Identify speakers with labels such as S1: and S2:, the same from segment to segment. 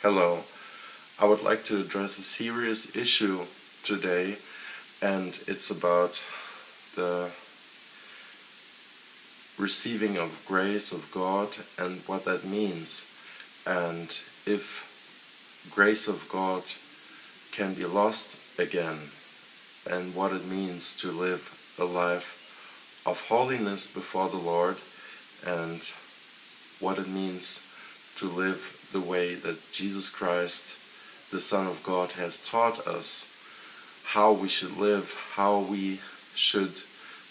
S1: Hello. I would like to address a serious issue today, and it's about the receiving of grace of God and what that means, and if grace of God can be lost again, and what it means to live a life of holiness before the Lord, and what it means to live the way that Jesus Christ, the Son of God, has taught us how we should live, how we should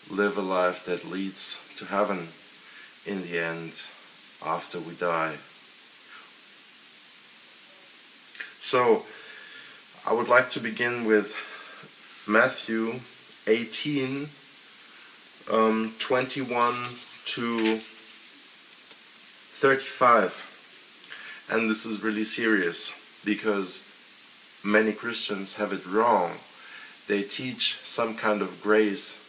S1: live a life that leads to heaven in the end after we die. So, I would like to begin with Matthew 18 um, 21 to 35 and this is really serious because many Christians have it wrong. They teach some kind of grace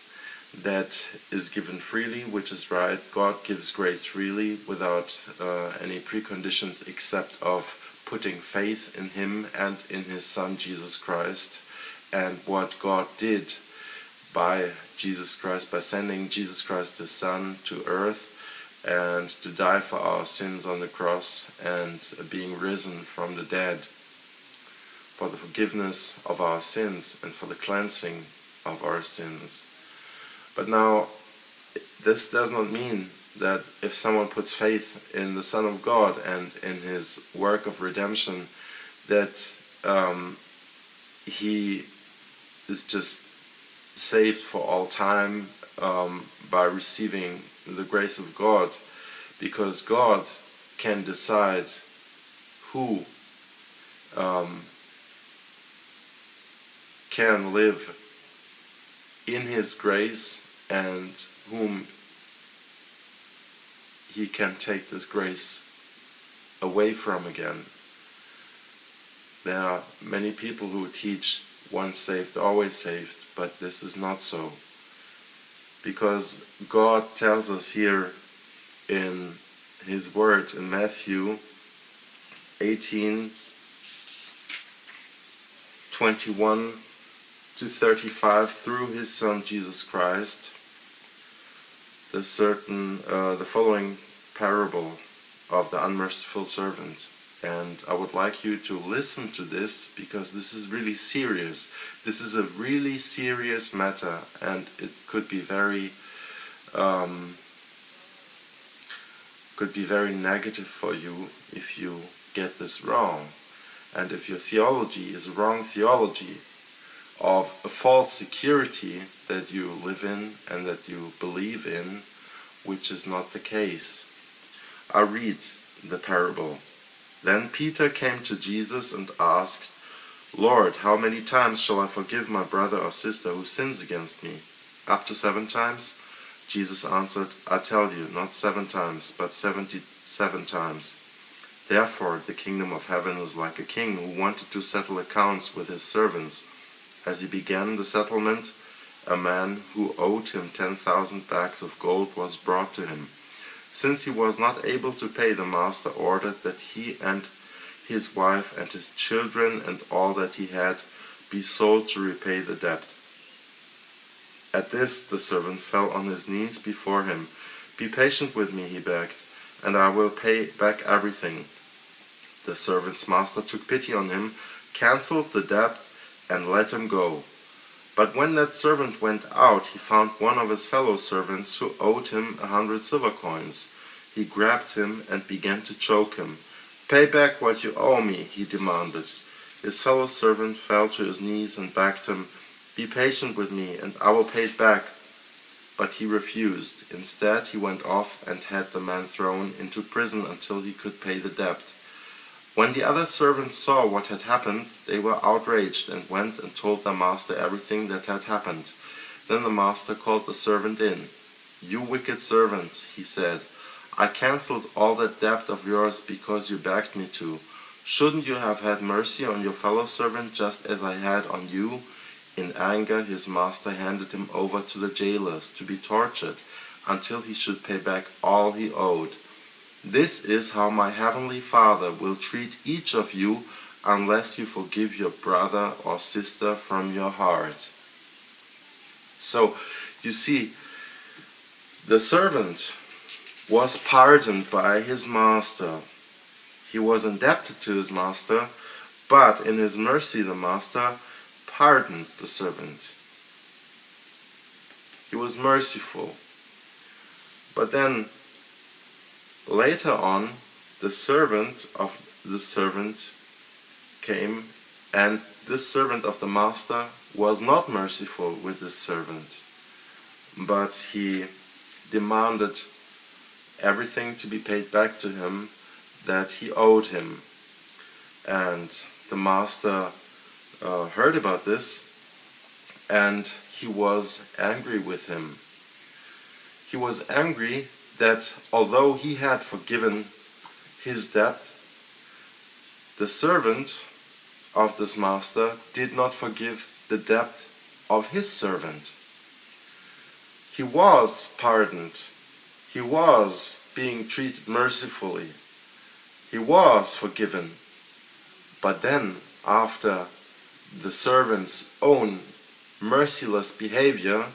S1: that is given freely, which is right. God gives grace freely without uh, any preconditions except of putting faith in Him and in His Son Jesus Christ and what God did by Jesus Christ, by sending Jesus Christ, His Son, to earth and to die for our sins on the cross and being risen from the dead for the forgiveness of our sins and for the cleansing of our sins. But now, this does not mean that if someone puts faith in the Son of God and in his work of redemption, that um, he is just saved for all time um, by receiving the grace of God because God can decide who um, can live in His grace and whom He can take this grace away from again. There are many people who teach once saved, always saved, but this is not so because God tells us here in His Word in Matthew 18 21 to 35 through His Son Jesus Christ the certain uh, the following parable of the unmerciful servant and I would like you to listen to this because this is really serious. This is a really serious matter and it could be very um, could be very negative for you if you get this wrong and if your theology is a wrong theology of a false security that you live in and that you believe in which is not the case. I read the parable then Peter came to Jesus and asked, Lord, how many times shall I forgive my brother or sister who sins against me? Up to seven times? Jesus answered, I tell you, not seven times, but seventy-seven times. Therefore the kingdom of heaven is like a king who wanted to settle accounts with his servants. As he began the settlement, a man who owed him ten thousand bags of gold was brought to him. Since he was not able to pay, the master ordered that he and his wife and his children and all that he had be sold to repay the debt. At this the servant fell on his knees before him. Be patient with me, he begged, and I will pay back everything. The servant's master took pity on him, cancelled the debt, and let him go. But when that servant went out, he found one of his fellow servants who owed him a hundred silver coins. He grabbed him and began to choke him. Pay back what you owe me, he demanded. His fellow servant fell to his knees and begged him, Be patient with me, and I will pay it back. But he refused. Instead, he went off and had the man thrown into prison until he could pay the debt. When the other servants saw what had happened, they were outraged and went and told their master everything that had happened. Then the master called the servant in. You wicked servant, he said, I cancelled all that debt of yours because you begged me to. Shouldn't you have had mercy on your fellow servant just as I had on you? In anger, his master handed him over to the jailers to be tortured until he should pay back all he owed. This is how my heavenly Father will treat each of you unless you forgive your brother or sister from your heart. So, you see, the servant was pardoned by his master. He was indebted to his master, but in his mercy, the master pardoned the servant. He was merciful. But then later on, the servant of the servant came, and this servant of the master was not merciful with this servant, but he demanded everything to be paid back to him that he owed him. And the master uh, heard about this and he was angry with him. He was angry that although he had forgiven his debt, the servant of this master did not forgive the debt of his servant. He was pardoned. He was being treated mercifully. He was forgiven. But then, after the servant's own merciless behavior,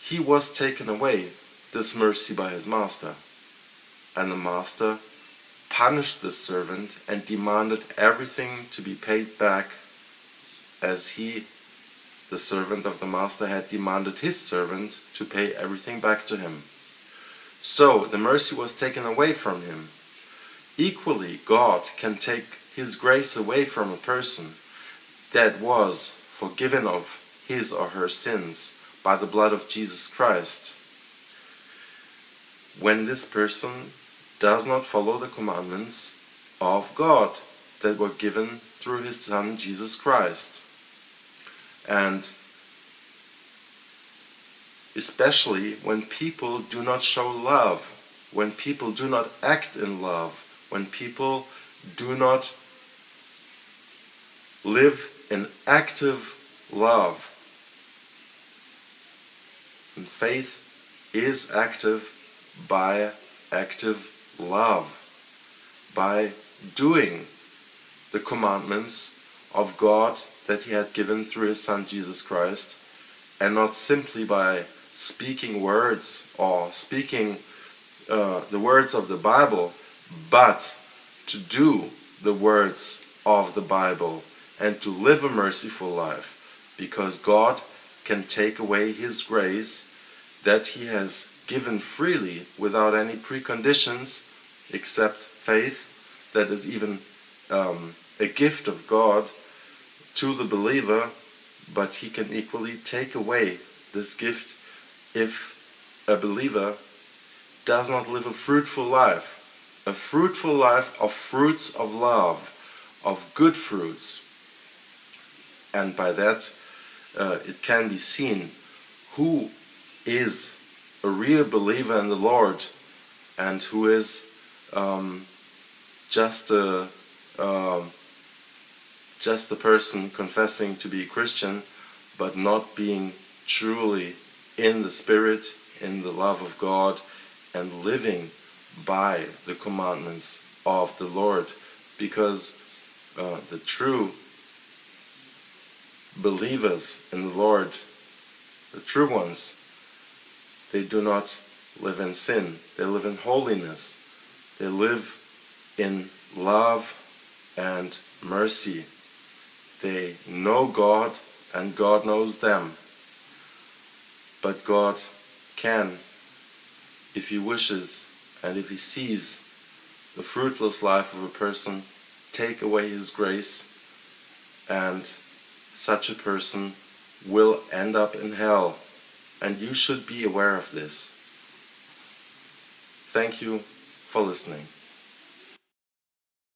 S1: he was taken away this mercy by his master. And the master punished the servant and demanded everything to be paid back as he, the servant of the master, had demanded his servant to pay everything back to him. So the mercy was taken away from him. Equally, God can take his grace away from a person that was forgiven of his or her sins by the blood of Jesus Christ. When this person does not follow the commandments of God that were given through his Son Jesus Christ. And especially when people do not show love, when people do not act in love, when people do not live in active love. And faith is active by active love, by doing the commandments of God that He had given through His Son Jesus Christ, and not simply by speaking words or speaking uh, the words of the Bible, but to do the words of the Bible and to live a merciful life because God can take away His grace that He has given freely without any preconditions except faith that is even um, a gift of God to the believer, but He can equally take away this gift if a believer does not live a fruitful life. A fruitful life of fruits of love, of good fruits, and by that uh, it can be seen who is a real believer in the Lord and who is um, just a um, just a person confessing to be a Christian but not being truly in the Spirit, in the love of God, and living by the commandments of the Lord. Because uh, the true believers in the Lord, the true ones, they do not live in sin. They live in holiness. They live in love and mercy. They know God and God knows them. But God can, if He wishes and if He sees the fruitless life of a person, take away His grace and such a person will end up in hell. And you should be aware of this. Thank you for listening.